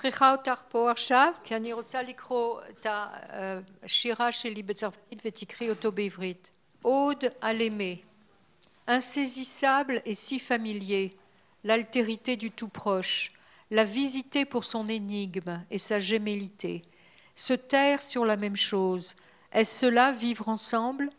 צריכה אותך פה עכשיו, כי אני רוצה לקרוא את השירה שלי בצרפתית ותקחי אותו בעברית. Ode à l'aimer. Insaisissable et si familier, l'altérité du tout proche, la visiter pour son énigme et sa gémellité, se taire sur la même chose, est-ce cela vivre ensemble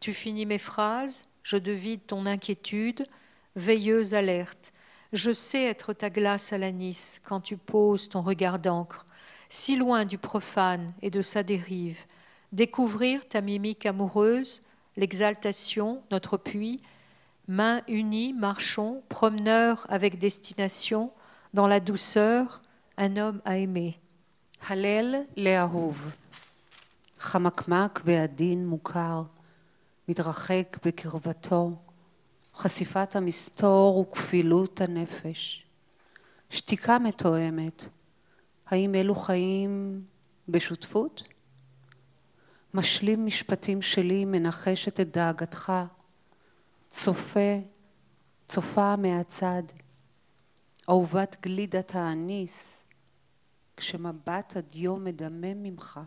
Tu finis mes phrases, je devine ton inquiétude, veilleuse alerte. Je sais être ta glace à la Nice quand tu poses ton regard d'encre, si loin du profane et de sa dérive. Découvrir ta mimique amoureuse, l'exaltation, notre puits, mains unies, marchons, promeneurs avec destination, dans la douceur, un homme à aimer. הלל לאהוב, חמקמק ועדין מוכר, מתרחק בקרבתו, חשיפת המסתור וכפילות הנפש. שתיקה מתואמת, האם אלו חיים בשותפות? משלים משפטים שלי, מנחשת את דאגתך, צופה, צופה מהצד, אהובת גלידת האניס, כשמבט הדיו מדמם ממך,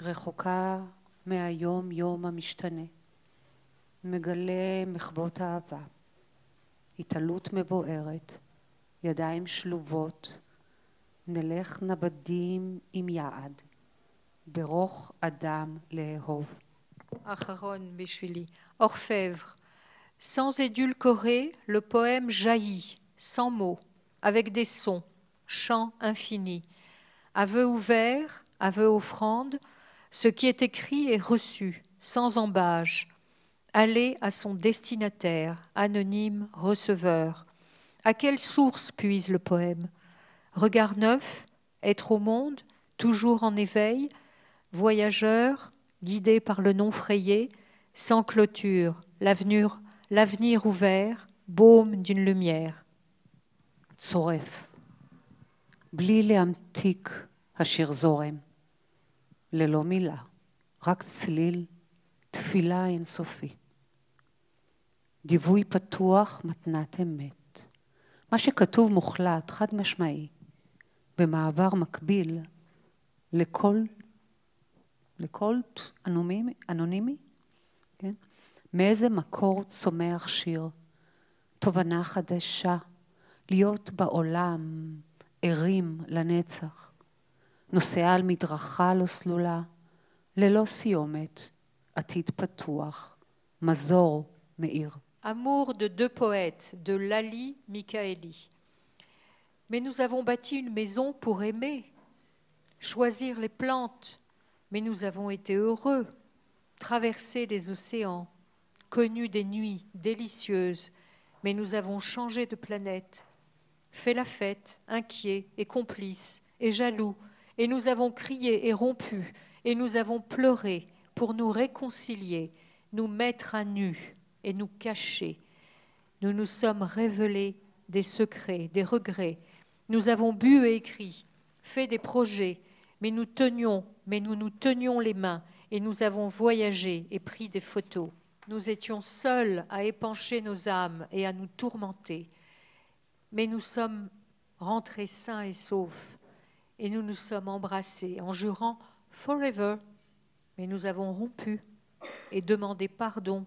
רחוקה מהיום יום המשתנה, מגלה מחוות אהבה, התעלות מבוארת, ידיים שלובות, נלך נבדים עם יעד, ברוך אדם לאהוב. אחרון בשבילי. Orfèvre. Sans édulcorer, le poème jaillit, sans mots, avec des sons, chant infini. Aveu ouvert, aveu offrande, ce qui est écrit est reçu, sans embâge. Aller à son destinataire, anonyme receveur. À quelle source puise le poème Regard neuf, être au monde, toujours en éveil, voyageur, guidé par le nom frayé, sans clôture, l'avenir, l'avenir ouvert, baume d'une lumière. צורף, בלי להמתיק השיר זורם, ללא מילה, רק צליל, תפילה אינסופי. גיבוי פתוח, מתנת אמת. מה שכתוב מוחלט, חד משמעי, במעבר מקביל לכל, לכל אנונימי, אנונימי כן? מאיזה מקור צומח שיר? תובנה חדשה, להיות בעולם ערים לנצח. נוסע על מדרכה לא סלולה, ללא סיומת, עתיד פתוח, מזור מאיר. Amour de deux poètes, de Lali Michaeli. Mais nous avons bâti une maison pour aimer, choisir les plantes, mais nous avons été heureux, traversé des océans, connu des nuits délicieuses, mais nous avons changé de planète, fait la fête, inquiets et complices et jaloux, et nous avons crié et rompu, et nous avons pleuré pour nous réconcilier, nous mettre à nu et nous cacher. Nous nous sommes révélés des secrets, des regrets. Nous avons bu et écrit, fait des projets, mais nous tenions, mais nous nous tenions les mains et nous avons voyagé et pris des photos. Nous étions seuls à épancher nos âmes et à nous tourmenter, mais nous sommes rentrés sains et saufs et nous nous sommes embrassés en jurant forever, mais nous avons rompu et demandé pardon.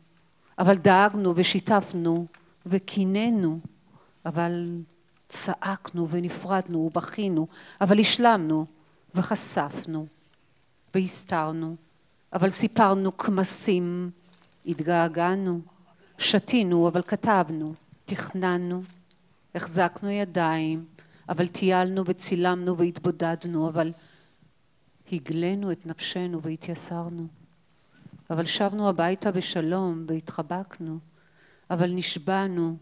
אבל דאגנו ושיתפנו וקינאנו, אבל צעקנו ונפרדנו ובכינו, אבל השלמנו וחשפנו. והסתרנו, אבל סיפרנו כמסים, התגעגענו, שתינו, אבל כתבנו, תכננו, החזקנו ידיים, אבל טיילנו וצילמנו והתבודדנו, אבל הגלינו את נפשנו והתייסרנו. אבל שבנו הביתה בשלום והתחבקנו, אבל נשבענו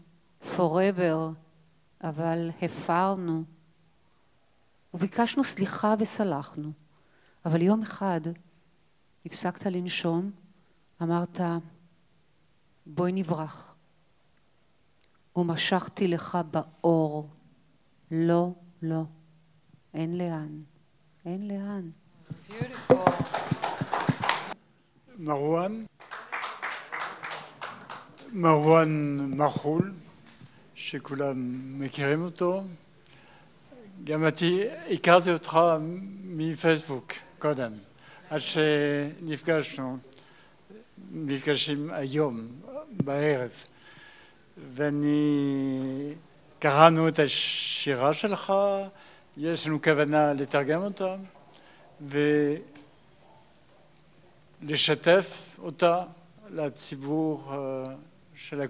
forever, אבל הפרנו וביקשנו סליחה וסלחנו. אבל יום אחד הפסקת לנשום, אמרת, בואי נברח. ומשכתי לך באור. לא, לא, אין לאן, אין לאן. מרואן, מרואן מחול, שכולם מכירים אותו. גם אותי, הכרתי אותך מפייסבוק קודם, עד שנפגשנו, נפגשים היום בערב. ואני, קראנו את השירה שלך, יש לנו כוונה לתרגם אותה les chetef, Ota, la Tzibour, chez la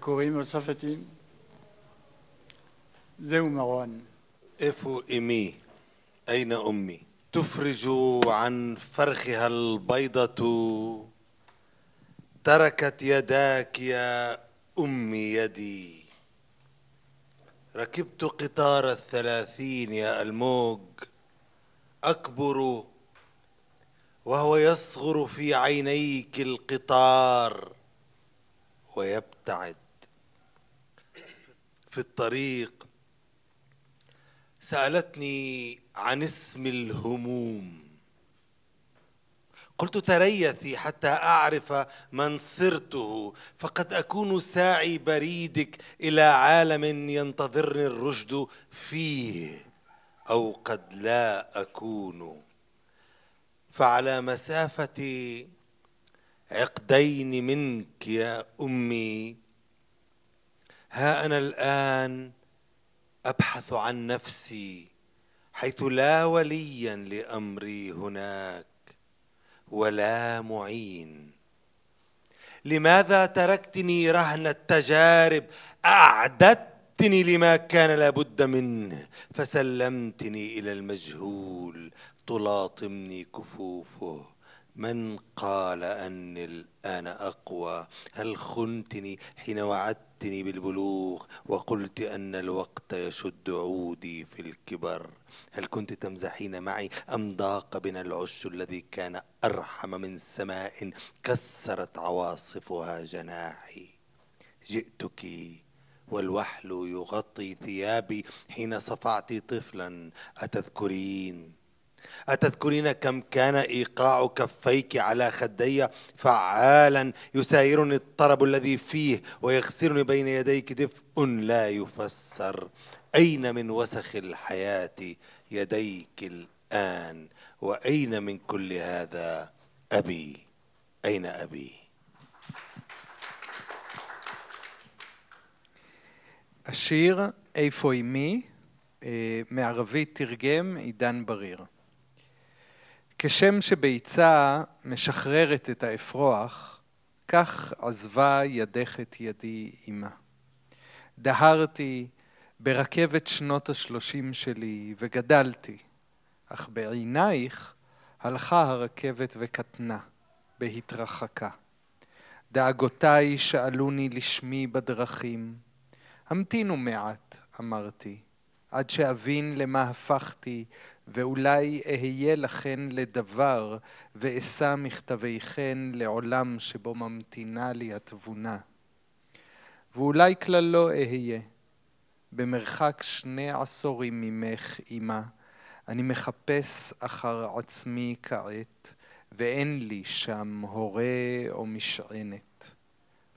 زو مروان إفو إمي أين أمي تفرج عن فرخها البيضة تركت يداك يا أمي يدي ركبت قطار الثلاثين يا الموج أكبر وهو يصغر في عينيك القطار ويبتعد في الطريق. سألتني عن اسم الهموم. قلت تريثي حتى أعرف من صرته فقد أكون ساعي بريدك إلى عالم ينتظرني الرشد فيه أو قد لا أكون. فعلى مسافة عقدين منك يا أمي ها أنا الآن أبحث عن نفسي حيث لا وليا لأمري هناك ولا معين. لماذا تركتني رهن التجارب؟ أعددتني لما كان لابد منه فسلمتني إلى المجهول. تلاطمني كفوفه. من قال أني الآن أقوى؟ هل خنتني حين وعدتني بالبلوغ وقلت أن الوقت يشد عودي في الكبر؟ هل كنت تمزحين معي أم ضاق بنا العش الذي كان أرحم من سماء كسرت عواصفها جناحي؟ جئتك والوحل يغطي ثيابي حين صفعت طفلا. أتذكرين أتذكرين كم كان إيقاع كفيك على خدي فعالا يسايرني الطرب الذي فيه ويغسلني بين يديك دفء لا يفسر أين من وسخ الحياة يديك الآن وأين من كل هذا أبي أين أبي השיר "איפה אמי" מערבית תרגם עידן בריר. כשם שביצה משחררת את האפרוח, כך עזבה ידך את ידי אמה. דהרתי ברכבת שנות השלושים שלי וגדלתי, אך בעינייך הלכה הרכבת וקטנה, בהתרחקה. דאגותיי שאלוני לשמי בדרכים, המתינו מעט, אמרתי, עד שאבין למה הפכתי, ואולי אהיה לכן לדבר, ואשא מכתביכן לעולם שבו ממתינה לי התבונה. ואולי כלל לא אהיה. במרחק שני עשורים ממך, אמא, אני מחפש אחר עצמי כעת, ואין לי שם הורה או משענת.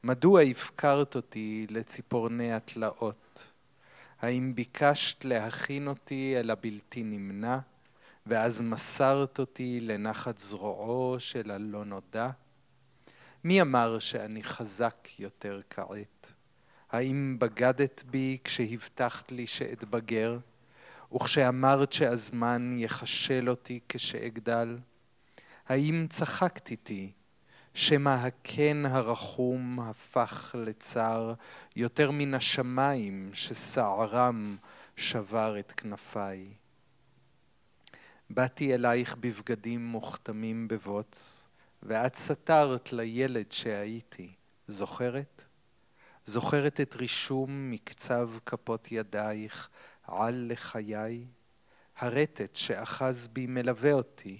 מדוע הפקרת אותי לציפורני התלאות? האם ביקשת להכין אותי אל הבלתי נמנע, ואז מסרת אותי לנחת זרועו של הלא נודע? מי אמר שאני חזק יותר כעת? האם בגדת בי כשהבטחת לי שאתבגר, וכשאמרת שהזמן יחשל אותי כשאגדל? האם צחקת איתי, שמא הקן הרחום הפך לצר יותר מן השמיים שסערם שבר את כנפיי? באתי אלייך בבגדים מוכתמים בבוץ, ואת סתרת לילד שהייתי, זוכרת? זוכרת את רישום מקצב כפות ידייך על לחיי? הרטט שאחז בי מלווה אותי,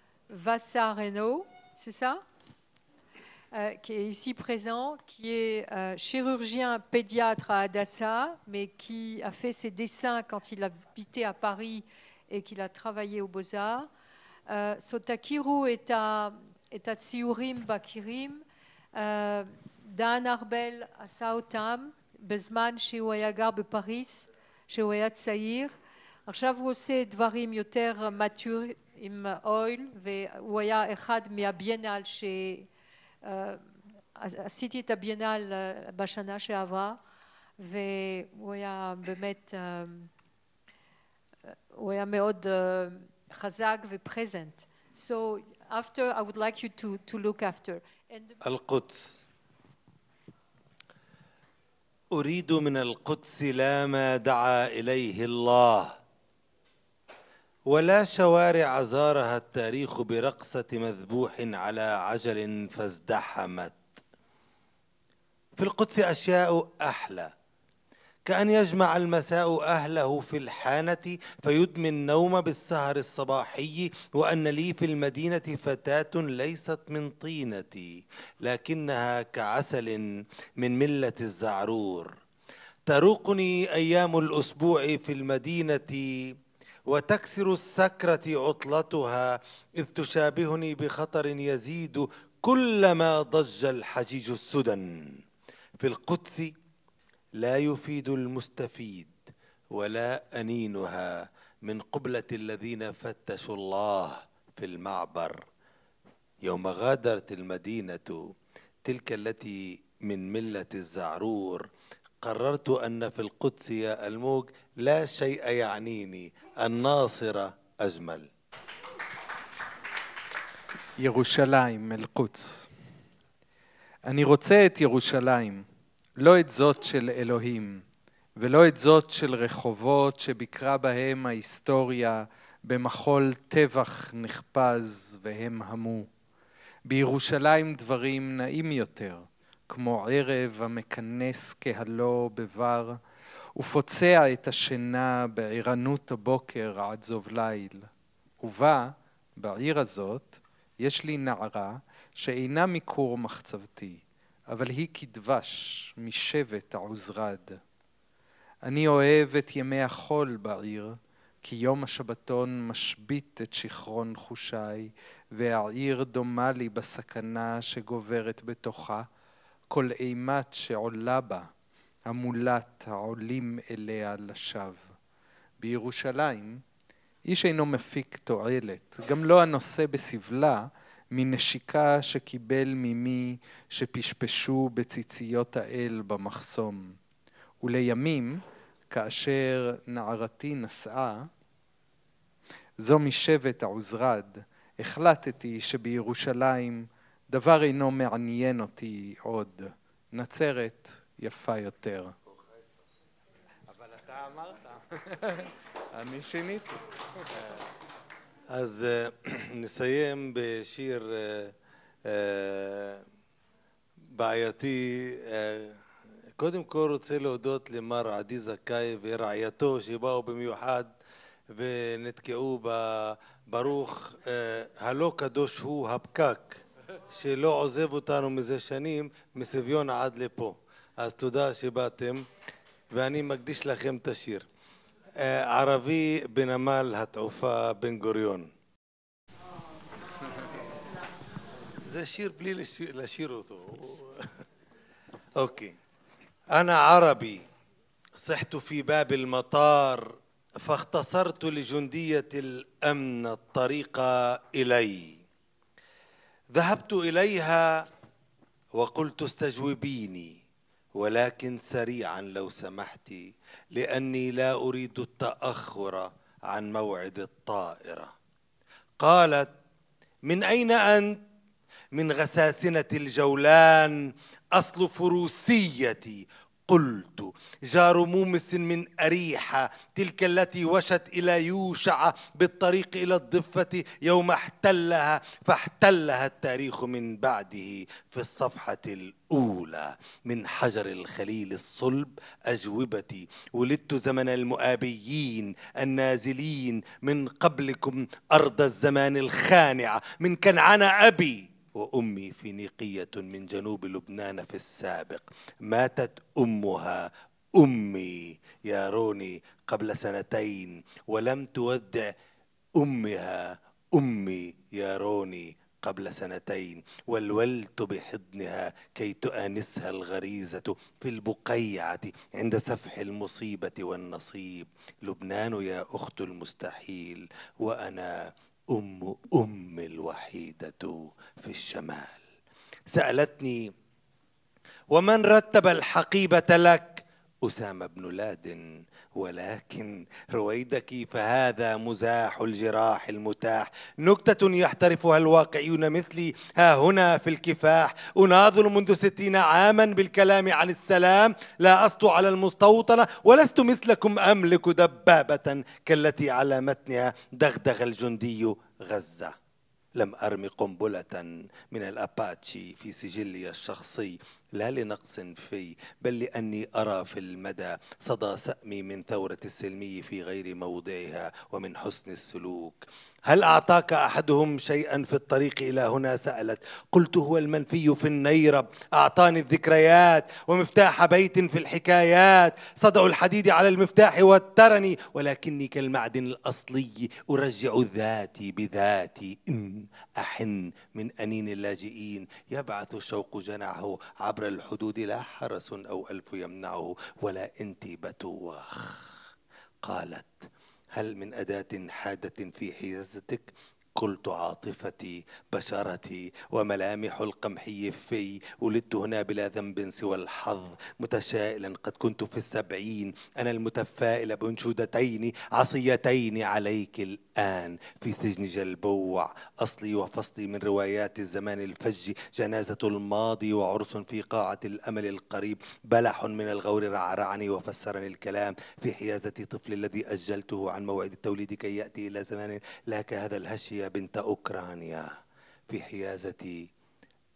Vassareno, c'est ça Euh, Qui est ici présent, qui est euh, chirurgien pédiatre à Adassa, mais qui a fait ses dessins quand il habitait à Paris et qu'il a travaillé aux Beaux-Arts. Euh, Sotakiru est à, est à Tsiurim Bakirim. Euh, דן ארבל עשה אותם בזמן שהוא היה גר בפריס, שהוא היה צעיר. עכשיו הוא עושה דברים יותר מתור עם אויל, והוא היה אחד מהביאנל ש... אה, עשיתי את הביאנל אה, בשנה שעברה, והוא היה באמת, אה, הוא היה מאוד אה, חזק ופרזנט. So after, I would like you to, to look after. And القدس اريد من القدس لا ما دعا اليه الله ولا شوارع زارها التاريخ برقصة مذبوح على عجل فازدحمت. في القدس أشياء أحلى. كأن يجمع المساء أهله في الحانة فيدمي النوم بالسهر الصباحي وأن لي في المدينة فتاة ليست من طينتي لكنها كعسل من ملة الزعرور. تروقني أيام الأسبوع في المدينة وتكسر السكرة عطلتها إذ تشابهني بخطر يزيد كلما ضج الحجيج السدن. في القدس لا يفيد المستفيد ولا أنينها من قبلة الذين فتشوا الله في المعبر. يوم غادرت المدينة تلك التي من ملة الزعرور قررت ان في القدس يا الموج لا شيء يعنيني الناصره اجمل ירושלים, אל-קודס. אני רוצה את ירושלים, לא את זאת של אלוהים, ולא את זאת של רחובות שביקרה בהם ההיסטוריה במחול טבח נחפז והם המו. בירושלים דברים נעים יותר, כמו ערב המכנס קהלו בבר, ופוצע את השינה בערנות הבוקר עד זוב ליל. ובה, בעיר הזאת, יש לי נערה שאינה מכור מחצבתי, אבל היא כדבש משבט העוזרד. אני אוהב את ימי החול בעיר, כי יום השבתון משבית את שיכרון חושיי, והעיר דומה לי בסכנה שגוברת בתוכה, כל אימת שעולה בה, המולת העולים אליה לשווא. בירושלים, איש אינו מפיק תועלת, גם לא הנושא בסבלה מנשיקה שקיבל ממי שפשפשו בציציות האל במחסום. ולימים, כאשר נערתי נסעה, זו משבט העוזרד, החלטתי שבירושלים דבר אינו מעניין אותי עוד. נצרת יפה יותר. אבל אתה אמרת, אני שיניתי. אז אה, נסיים בשיר אה, אה, בעייתי. קודם כל רוצה להודות למר עדי זכאי ורעייתו שבאו במיוחד ונתקעו בברוך הלא קדוש הוא הפקק שלא עוזב אותנו מזה שנים מסביון עד לפה. אז תודה שבאתם ואני מקדיש לכם את השיר. אה, ערבי בנמל התעופה בן גוריון. זה שיר בלי לשיר, לשיר אותו. אוקיי. أنا عربي صحت في باب المطار فاختصرت لجندية الأمن الطريق إلي ذهبت إليها وقلت استجوبيني ولكن سريعا لو سمحت لأني لا أريد التأخر عن موعد الطائرة قالت من أين أنت؟ من غساسنة الجولان أصل فروسيتي قلت جار مومس من أريحة تلك التي وشت إلى يوشع بالطريق إلى الضفة يوم احتلها فاحتلها التاريخ من بعده في الصفحة الأولى. من حجر الخليل الصلب أجوبتي ولدت زمن المؤابيين النازلين من قبلكم أرض الزمان الخانعة من كنعان أبي. وأمي فينيقية من جنوب لبنان في السابق. ماتت أمها أمي يا روني قبل سنتين ولم تودع أمها أمي يا روني قبل سنتين. ولولت بحضنها كي تؤانسها الغريزة في البقيعة عند سفح المصيبة والنصيب. لبنان يا أخت المستحيل وأنا أم أم الوحيدة في الشمال. سألتني ومن رتب الحقيبة لك؟ أسامة بن لادن ولكن رويدك فهذا مزاح الجراح المتاح. نكتة يحترفها الواقعيون مثلي ها هنا في الكفاح. أناظر منذ ستين عاما بالكلام عن السلام. لا أسطو على المستوطنة ولست مثلكم أملك دبابة كالتي على متنها دغدغ الجندي غزة. لم أرم قنبلة من الأباتشي في سجلي الشخصي. لا لنقص في بل لأني أرى في المدى صدى سأمي من ثورة السلمي في غير موضعها ومن حسن السلوك. هل أعطاك أحدهم شيئا في الطريق إلى هنا؟ سألت. قلت هو المنفي في النيرب أعطاني الذكريات ومفتاح بيت في الحكايات. صدع الحديد على المفتاح وترني ولكني كالمعدن الأصلي أرجع ذاتي بذاتي. إن أحن من أنين اللاجئين. يبعث الشوق جناحه عبر الحدود لا حرس أو ألف يمنعه ولا أنت بتوخ قالت هل من أداة حادة في حيازتك قلت عاطفتي بشرتي وملامح القمحي في ولدت هنا بلا ذنب سوى الحظ. متشائلا قد كنت في السبعين. أنا المتفائل بأنشودتين عصيتين عليك الآن. في سجن جلبوع أصلي وفصلي من روايات الزمان الفج. جنازة الماضي وعرس في قاعة الأمل القريب. بلح من الغور رعرعني وفسرني الكلام. في حيازة طفل الذي أجلته عن موعد التوليد كي يأتي إلى زمان. لا كهذا الهشي بنت أوكرانيا في حيازتي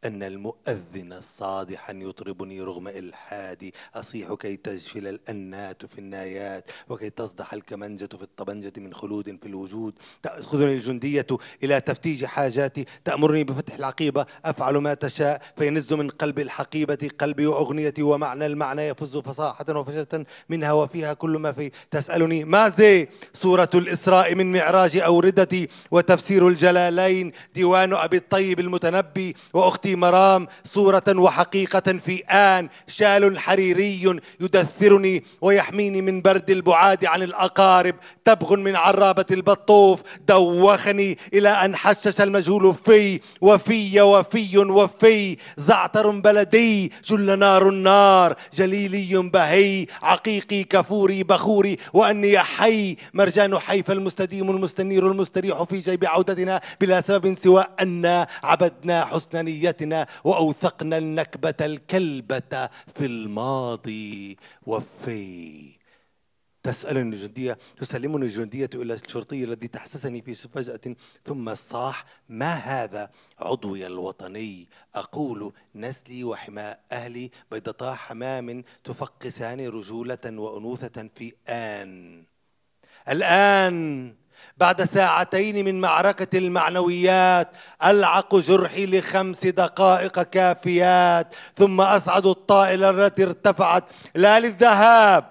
أن المؤذن الصادحا يطربني رغم إلحادي. أصيح كي تجفل الأنات في النايات وكي تصدح الكمنجة في الطبنجة من خلود في الوجود. تأخذني الجندية إلى تفتيش حاجاتي. تأمرني بفتح العقيبة. أفعل ما تشاء فينز من قلب الحقيبة قلبي وأغنيتي ومعنى المعنى يفز فصاحة وفشة منها وفيها كل ما في. تسألني ما زي سورة الإسراء من معراج أوردتي وتفسير الجلالين؟ ديوان أبي الطيب المتنبي وأختي مرام صورة وحقيقة في آن. شال حريري يدثرني ويحميني من برد البعاد عن الأقارب. تبغ من عرابة البطوف. دوخني إلى أن حشش المجهول في. وفي وفي وفي. زعتر بلدي جل نار النار. جليلي بهي. عقيقي كفوري بخوري. وأني حي. مرجان حيف المستديم المستنير المستريح في جيب عودتنا. بلا سبب سوى أن عبدنا حسن نيتنا وأوثقنا النكبة الكلبة في الماضي وفي تسألني الجندية تسلمني الجندية إلى الشرطي الذي تحسسني في فجأة ثم الصاح ما هذا عضوي الوطني؟ أقول نسلي وحماء أهلي بيضتا حمام تفقسان رجولة وأنوثة في آن. الآن بعد ساعتين من معركة المعنويات ألعق جرحي لخمس دقائق كافيات ثم أصعد الطائلة التي ارتفعت لا للذهاب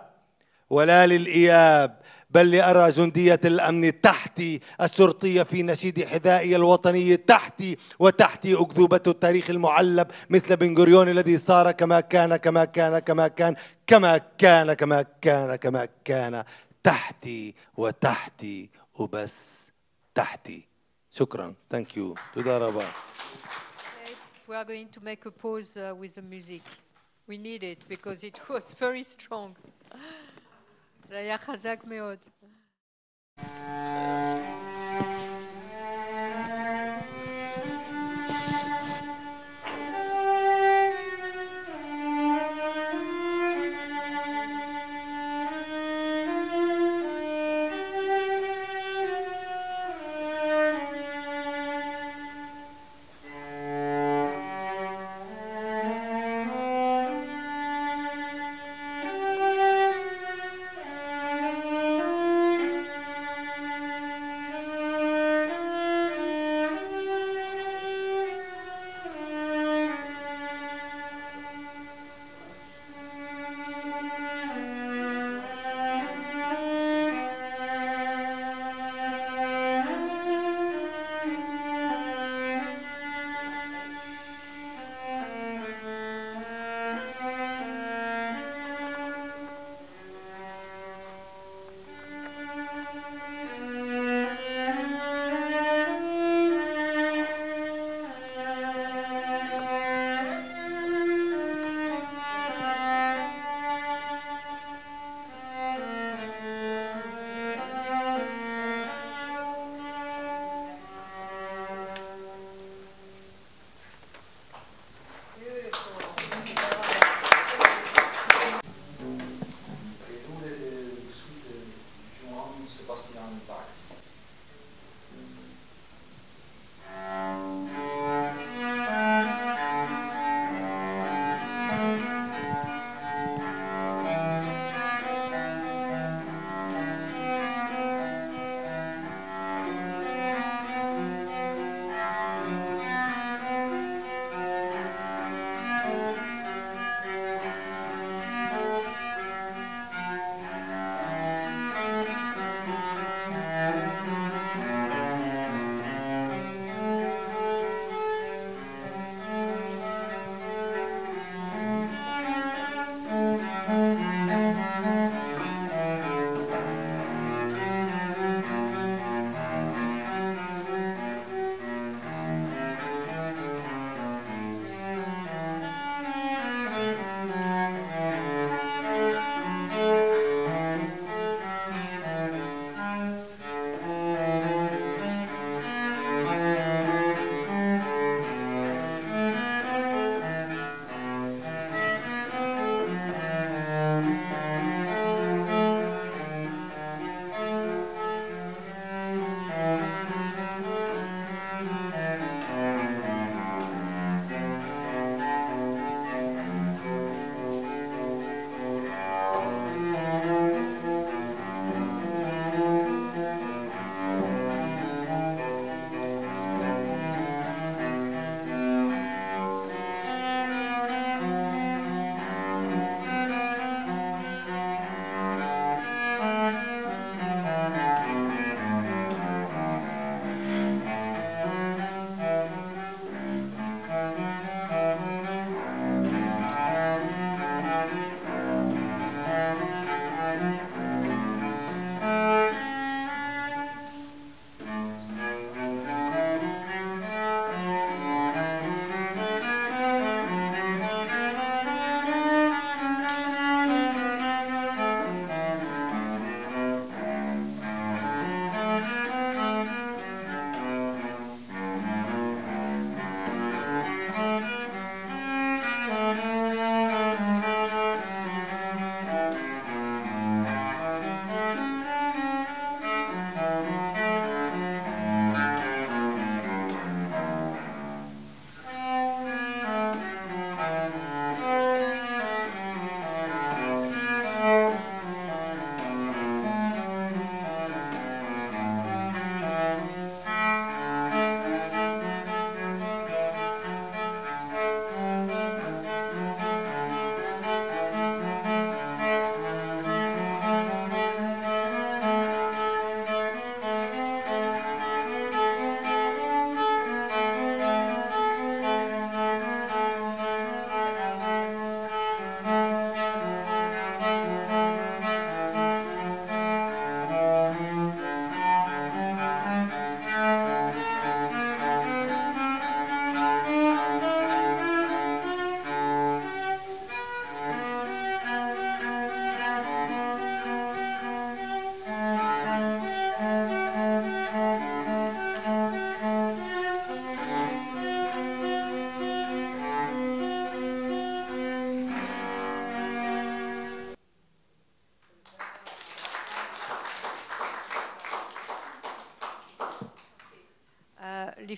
ولا للإياب بل لأرى جندية الأمن تحتي الشرطية في نشيد حذائي الوطني تحتي وتحتي أكذوبة التاريخ المعلب مثل بن غوريون الذي صار كما كان كما كان كما كان كما كان كما كان كما كان تحتي وتحتي وبس تحتي. شكرا. ثانك يو We are going to make a pause uh, with the music. We need it because it was very strong.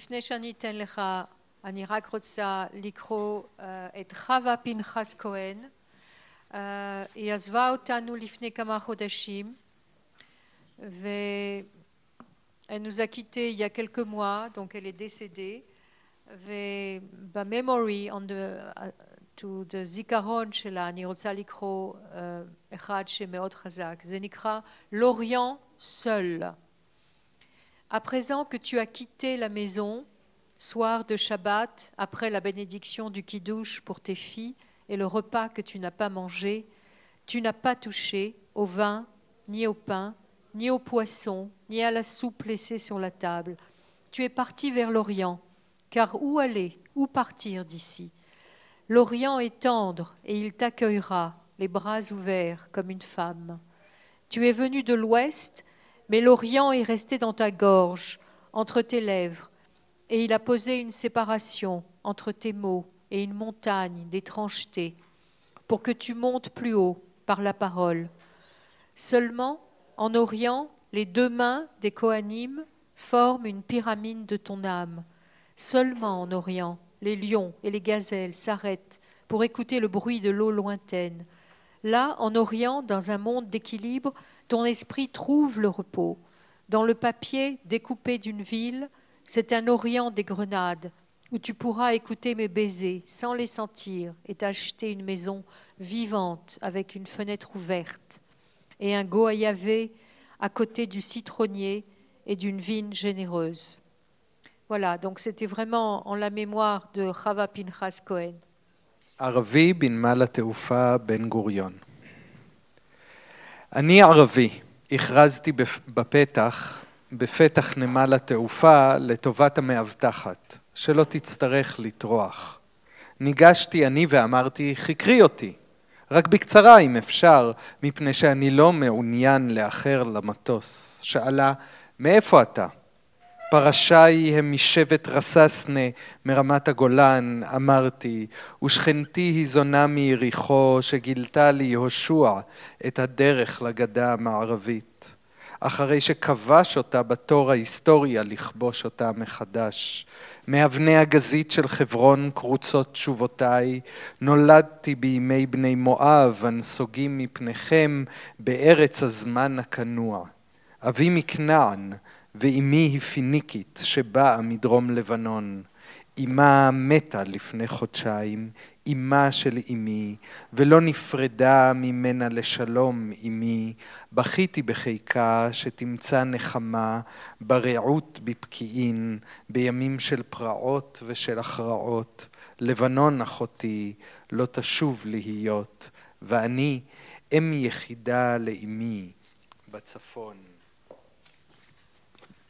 לפני שאני אתן לך, אני רק רוצה לקרוא אה, את חווה פנחס כהן. אה, היא עזבה אותנו לפני כמה חודשים, והיא nous a quittés il y a quelques mois, donc elle est décédée. ובממורי, to the זיכרון שלה, אני רוצה לקרוא uh, אחד שמאוד חזק. זה נקרא L'Orient seul. À présent que tu as quitté la maison, soir de Shabbat, après la bénédiction du Kiddush pour tes filles et le repas que tu n'as pas mangé, tu n'as pas touché au vin, ni au pain, ni au poisson, ni à la soupe laissée sur la table. Tu es parti vers l'Orient, car où aller, où partir d'ici? L'Orient est tendre et il t'accueillera, les bras ouverts comme une femme. Tu es venu de l'Ouest, mais l'Orient est resté dans ta gorge, entre tes lèvres, et il a posé une séparation entre tes mots et une montagne d'étrangeté, pour que tu montes plus haut par la parole. Seulement, en Orient, les deux mains des Kohanim forment une pyramide de ton âme. Seulement en Orient, les lions et les gazelles s'arrêtent pour écouter le bruit de l'eau lointaine. Là, en Orient, dans un monde d'équilibre, ton esprit trouve le repos. Dans le papier découpé d'une ville, c'est un orient des grenades où tu pourras écouter mes baisers sans les sentir et t'acheter une maison vivante avec une fenêtre ouverte et un goayavé à côté du citronnier et d'une vigne généreuse. Voilà, donc c'était vraiment en la mémoire de Chava Pinchas Cohen. Arvi bin Mala ben Gurion. אני ערבי, הכרזתי בפתח, בפתח נמל התעופה לטובת המאבטחת, שלא תצטרך לטרוח. ניגשתי אני ואמרתי, חקרי אותי, רק בקצרה אם אפשר, מפני שאני לא מעוניין לאחר למטוס. שאלה, מאיפה אתה? פרשי הם משבט רססנה מרמת הגולן, אמרתי, ושכנתי היא זונה מיריחו, שגילתה לי יהושע את הדרך לגדה המערבית. אחרי שכבש אותה בתור ההיסטוריה לכבוש אותה מחדש. מאבני הגזית של חברון קרוצות תשובותיי, נולדתי בימי בני מואב, הנסוגים מפניכם בארץ הזמן הכנוע. אבי מכנען, ואימי היא פיניקית שבאה מדרום לבנון. אמה מתה לפני חודשיים, אמה של אמי, ולא נפרדה ממנה לשלום אמי, בכיתי בחיקה שתמצא נחמה ברעות בפקיעין, בימים של פרעות ושל הכרעות. לבנון אחותי לא תשוב להיות, ואני אם יחידה לאמי בצפון.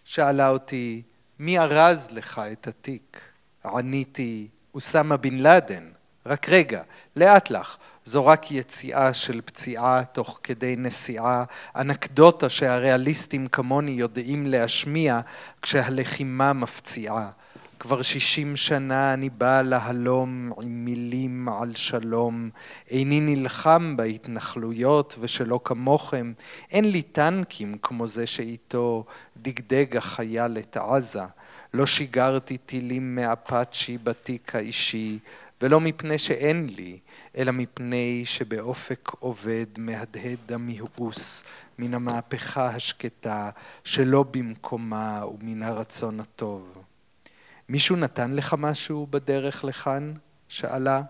שאלה אותי, מי ארז לך את התיק? עניתי, אוסמה בן לאדן. רק רגע, לאט לך, זו רק יציאה של פציעה תוך כדי נסיעה, אנקדוטה שהריאליסטים כמוני יודעים להשמיע כשהלחימה מפציעה. כבר שישים שנה אני בא להלום עם מילים על שלום. איני נלחם בהתנחלויות ושלא כמוכם. אין לי טנקים כמו זה שאיתו דגדג החייל את עזה. לא שיגרתי טילים מאפאצ'י בתיק האישי, ולא מפני שאין לי, אלא מפני שבאופק עובד מהדהד המיאוס מן המהפכה השקטה שלא במקומה ומן הרצון הטוב. מישהו נתן לך משהו בדרך לכאן? שאלה.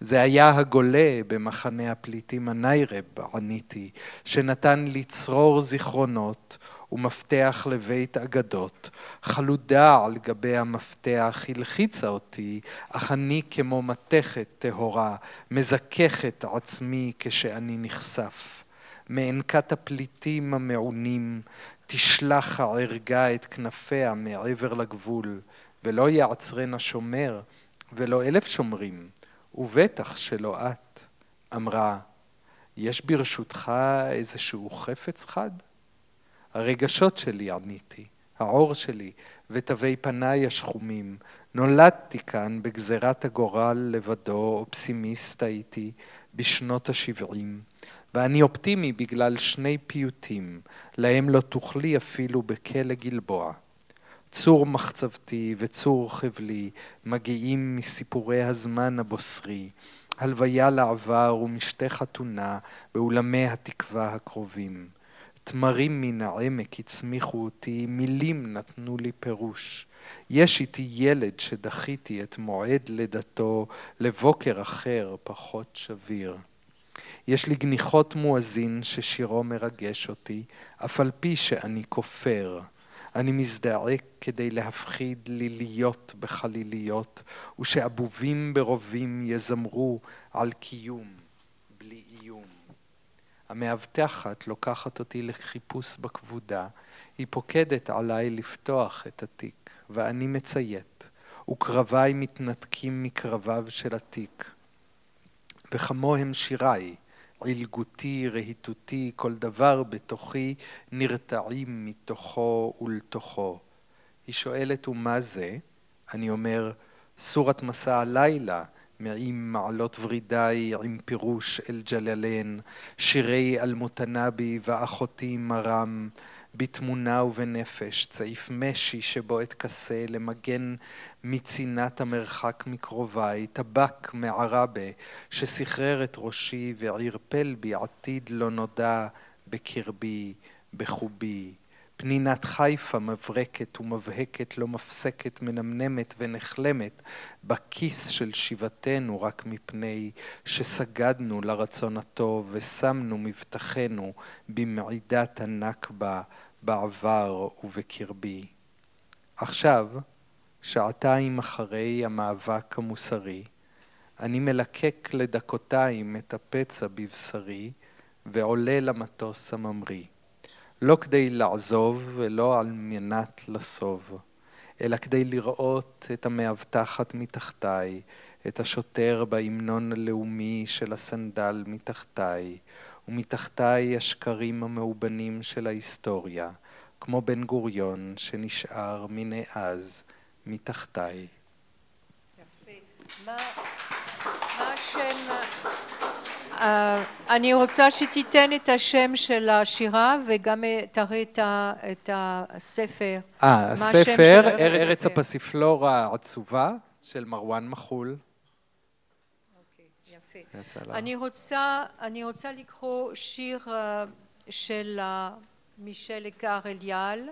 זה היה הגולה במחנה הפליטים הניירב, עניתי, שנתן לי צרור זיכרונות ומפתח לבית אגדות. חלודה על גבי המפתח הלחיצה אותי, אך אני כמו מתכת טהורה, מזככת עצמי כשאני נחשף. מענקת הפליטים המעונים תשלח הערגה את כנפיה מעבר לגבול. ולא יעצרנה שומר, ולא אלף שומרים, ובטח שלא את. אמרה, יש ברשותך איזשהו חפץ חד? הרגשות שלי, עניתי, העור שלי ותווי פניי השחומים. נולדתי כאן בגזרת הגורל לבדו, אופסימיסט הייתי בשנות השבעים, ואני אופטימי בגלל שני פיוטים, להם לא תוכלי אפילו בכלא גלבוע. צור מחצבתי וצור חבלי מגיעים מסיפורי הזמן הבוסרי, הלוויה לעבר ומשתה חתונה באולמי התקווה הקרובים. תמרים מן העמק הצמיחו אותי, מילים נתנו לי פירוש. יש איתי ילד שדחיתי את מועד לידתו לבוקר אחר פחות שביר. יש לי גניחות מואזין ששירו מרגש אותי, אף על פי שאני כופר. אני מזדעק כדי להפחיד ליליות בחליליות, ושאבובים ברובים יזמרו על קיום בלי איום. המאבטחת לוקחת אותי לחיפוש בכבודה, היא פוקדת עליי לפתוח את התיק, ואני מציית, וקרביי מתנתקים מקרביו של התיק. וכמוהם שיריי, עילגותי, רהיטותי, כל דבר בתוכי נרתעים מתוכו ולתוכו. היא שואלת, ומה זה? אני אומר, סורת מסע הלילה, מעם מעלות ורידי עם פירוש אל ג'ללן, שירי אלמותנבי ואחותי מרם, בתמונה ובנפש, צעיף משי שבו אתכסה למגן מצינת המרחק מקרוביי, טבק מערבה שסחרר את ראשי וערפל בי עתיד לא נודע בקרבי, בחובי. פנינת חיפה מברקת ומבהקת לא מפסקת, מנמנמת ונחלמת בכיס של שיבתנו רק מפני שסגדנו לרצון הטוב ושמנו מבטחנו במעידת הנכבה בעבר ובקרבי. עכשיו, שעתיים אחרי המאבק המוסרי, אני מלקק לדקותיים את הפצע בבשרי ועולה למטוס הממריא. לא כדי לעזוב ולא על מנת לסוב, אלא כדי לראות את המאבטחת מתחתיי, את השוטר בהמנון הלאומי של הסנדל מתחתיי, ומתחתיי השקרים המאובנים של ההיסטוריה, כמו בן גוריון שנשאר מני אז מתחתיי. יפה. מה, מה השם... אה, אני רוצה שתיתן את השם של השירה וגם תראה את הספר. אה, הספר, ארץ הפסיפלורה העצובה של מרואן מחול. אוקיי, יפה. אני רוצה, אני רוצה לקרוא שיר אה, של אה, מישל אקר אליאל.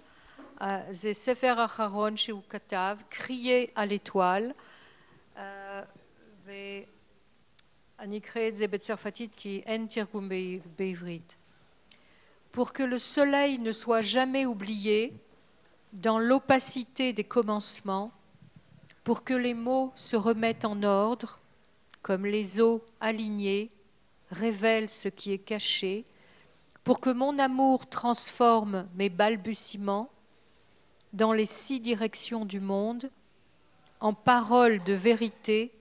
זה ספר אחרון שהוא כתב, קריé à l'étoile. אני אקרא את זה בצרפתית כי אין תרגום בעברית. Pour que le soleil ne soit jamais oublié dans l'opacité des commencements, pour que les mots se remettent en ordre, comme les eaux alignées révèlent ce qui est caché, pour que mon amour transforme mes balbutiements dans les six directions du monde en paroles de vérité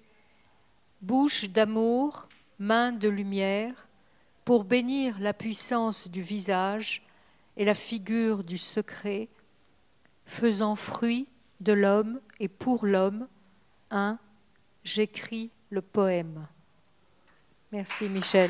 bouche d'amour, main de lumière, pour bénir la puissance du visage et la figure du secret, faisant fruit de l'homme et pour l'homme, un, j'écris le poème. Merci Michel.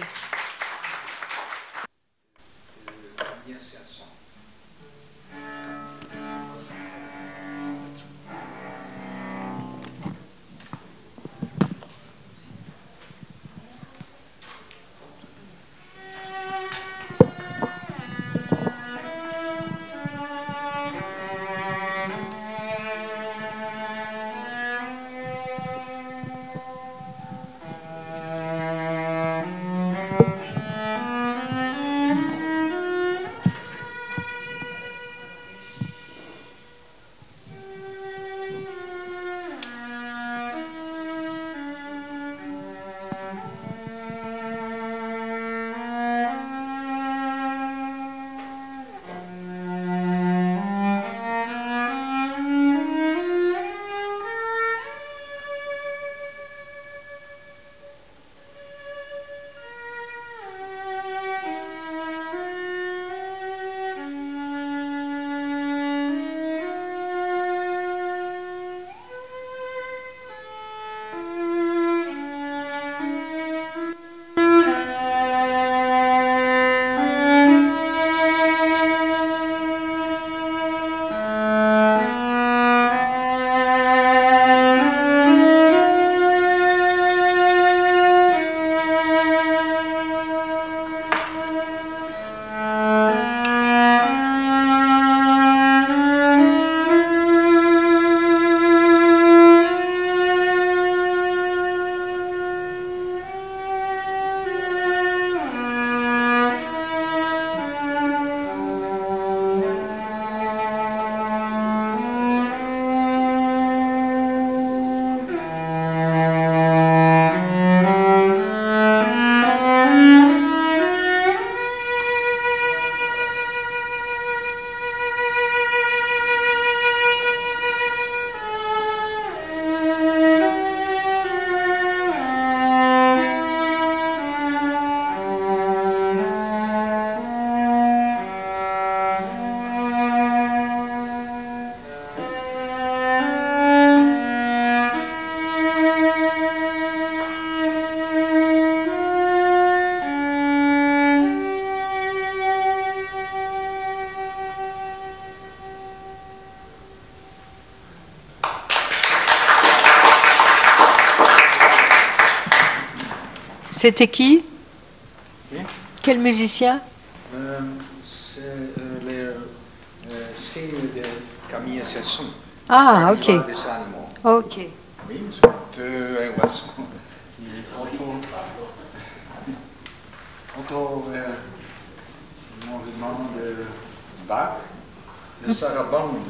C'était qui Quel musicien C'est le signe de Camille Sesson. Ah, ok. Ok. Oui, de un oiseau. Auto, euh, mouvement de Bach, de sarabande.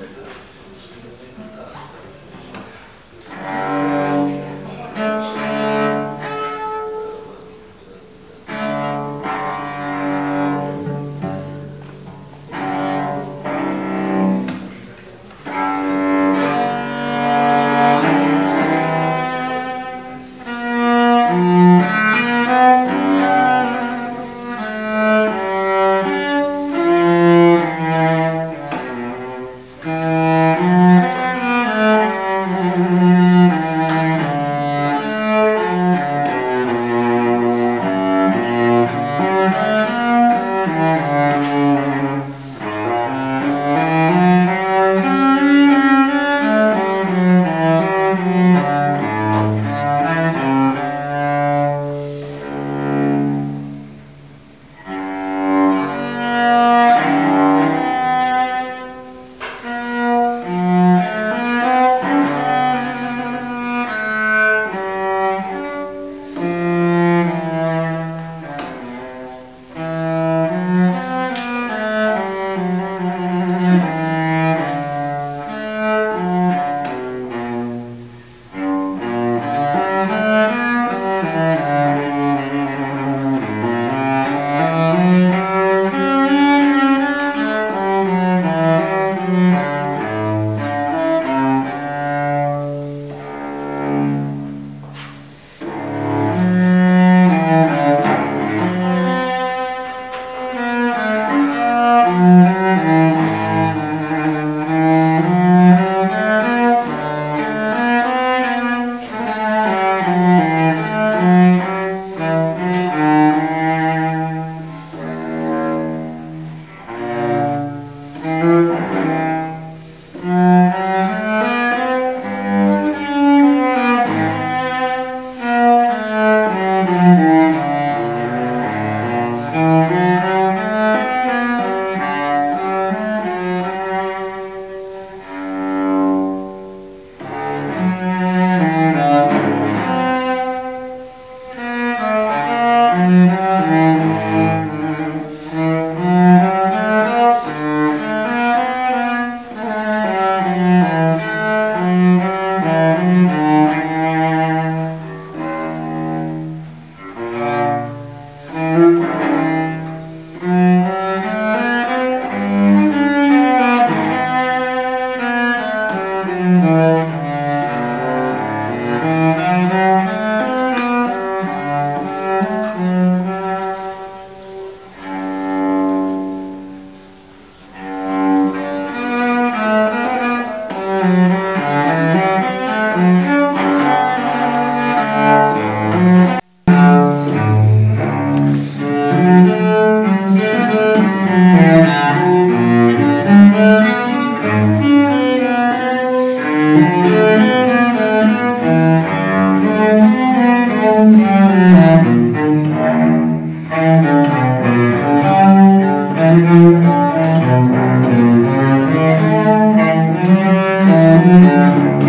Thank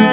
you.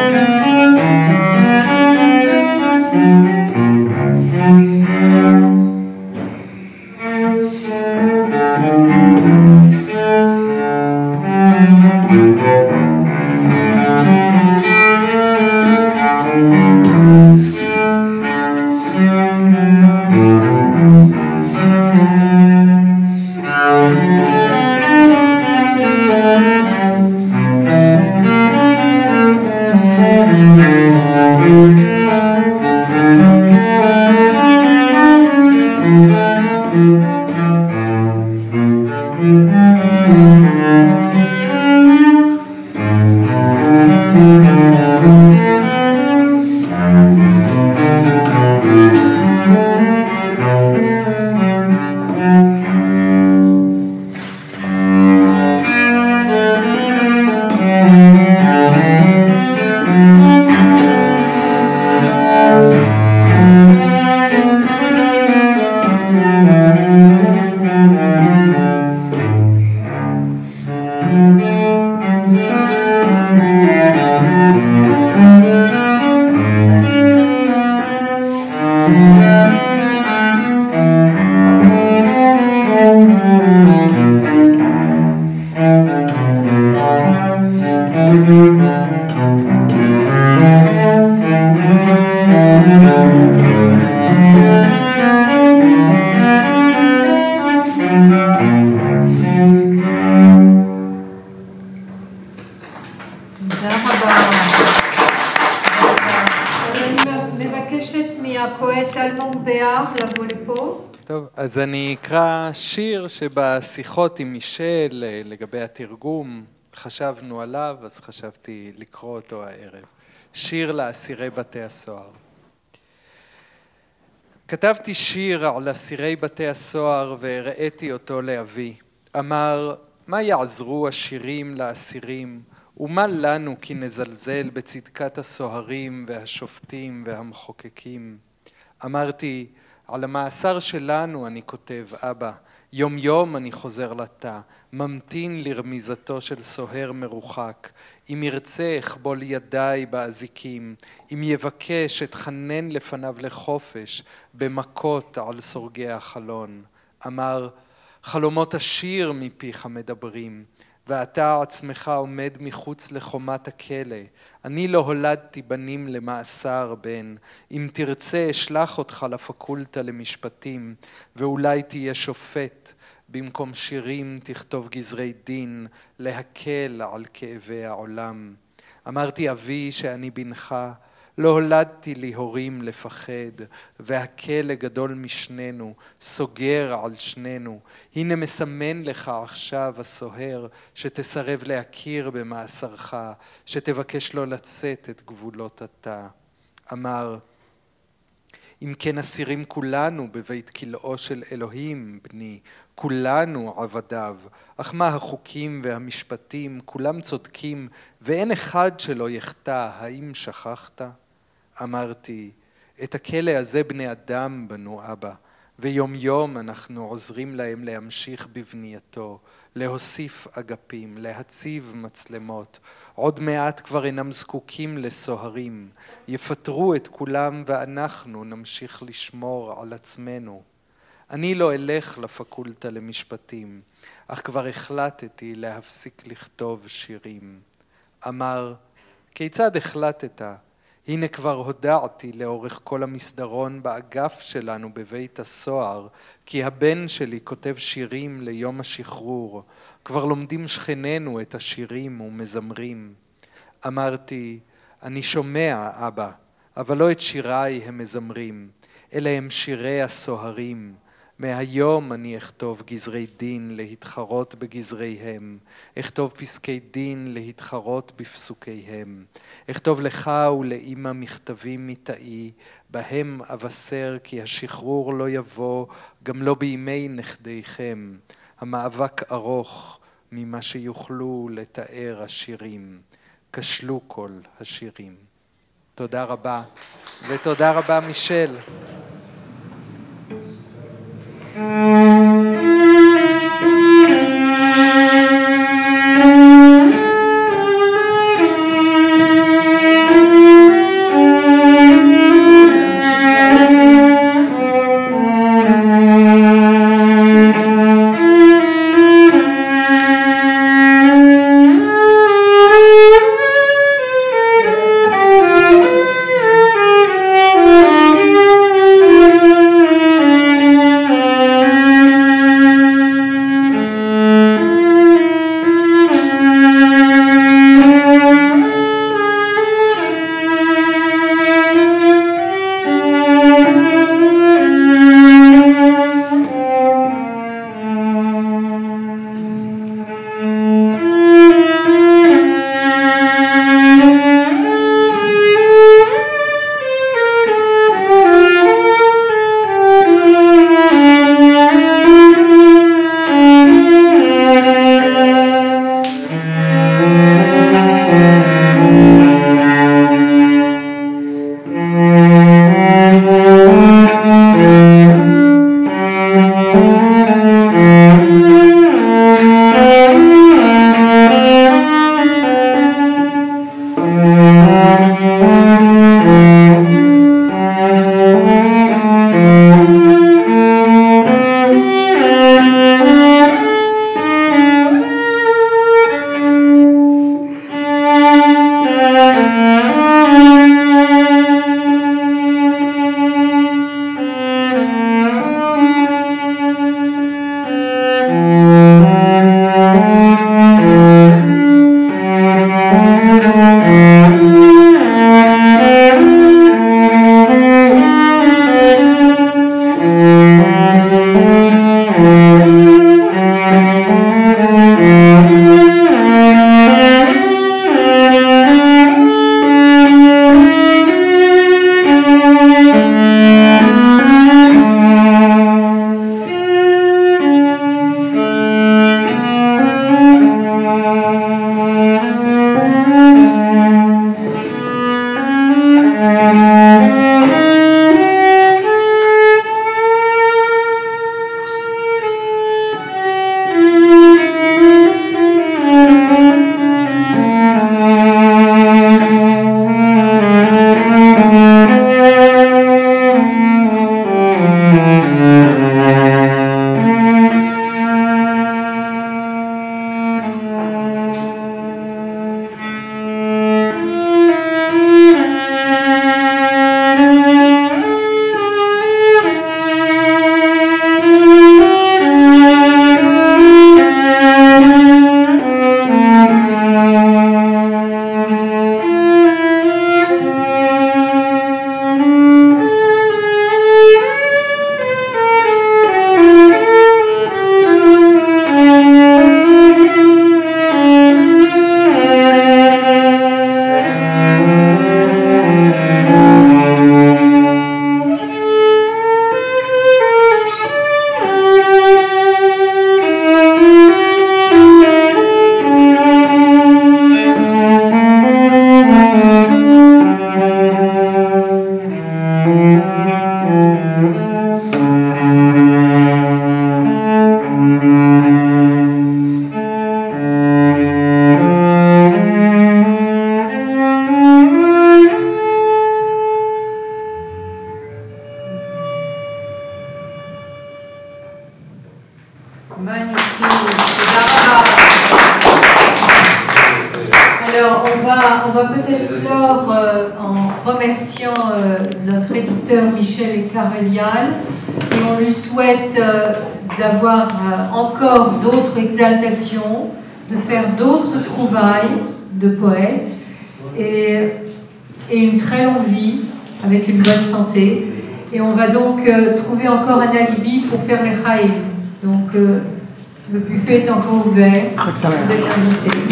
טוב, אז אני אקרא שיר שבשיחות עם מישל אה, לגבי התרגום חשבנו עליו, אז חשבתי לקרוא אותו הערב. שיר לאסירי בתי הסוהר. כתבתי שיר על אסירי בתי הסוהר והראיתי אותו לאבי. אמר, מה יעזרו השירים לאסירים, ומה לנו כי נזלזל בצדקת הסוהרים והשופטים והמחוקקים? אמרתי, על המאסר שלנו אני כותב, אבא, יום יום אני חוזר לתא, ממתין לרמיזתו של סוהר מרוחק. אם ירצה אכבול ידיי באזיקים, אם יבקש אתחנן לפניו לחופש, במכות על סורגי החלון. אמר, חלומות השיר מפיך מדברים, ואתה עצמך עומד מחוץ לחומת הכלא. אני לא הולדתי בנים למאסר בן. אם תרצה אשלח אותך לפקולטה למשפטים, ואולי תהיה שופט. במקום שירים תכתוב גזרי דין, להקל על כאבי העולם. אמרתי אבי שאני בנך, לא הולדתי לי הורים לפחד, והכלא גדול משנינו, סוגר על שנינו. הנה מסמן לך עכשיו הסוהר, שתסרב להכיר במאסרך, שתבקש לא לצאת את גבולות התא. אמר, אם כן אסירים כולנו בבית כלאו של אלוהים, בני, כולנו עבדיו, אך מה החוקים והמשפטים, כולם צודקים, ואין אחד שלא יחטא, האם שכחת? אמרתי, את הכלא הזה בני אדם בנו אבא, ויום יום אנחנו עוזרים להם להמשיך בבנייתו, להוסיף אגפים, להציב מצלמות. עוד מעט כבר אינם זקוקים לסוהרים, יפטרו את כולם ואנחנו נמשיך לשמור על עצמנו. אני לא אלך לפקולטה למשפטים, אך כבר החלטתי להפסיק לכתוב שירים. אמר, כיצד החלטת? הנה כבר הודעתי לאורך כל המסדרון באגף שלנו בבית הסוהר, כי הבן שלי כותב שירים ליום השחרור. כבר לומדים שכנינו את השירים ומזמרים. אמרתי, אני שומע, אבא, אבל לא את שיריי הם מזמרים, אלה הם שירי הסוהרים. מהיום אני אכתוב גזרי דין להתחרות בגזריהם, אכתוב פסקי דין להתחרות בפסוקיהם, אכתוב לך ולאמא מכתבים מתאי, בהם אבשר כי השחרור לא יבוא גם לא בימי נכדיכם, המאבק ארוך ממה שיוכלו לתאר השירים, כשלו כל השירים. תודה רבה, ותודה רבה מישל. Donc euh, trouver encore un alibi pour faire les chaïm. Donc euh, le buffet est encore ouvert. Vous êtes invités.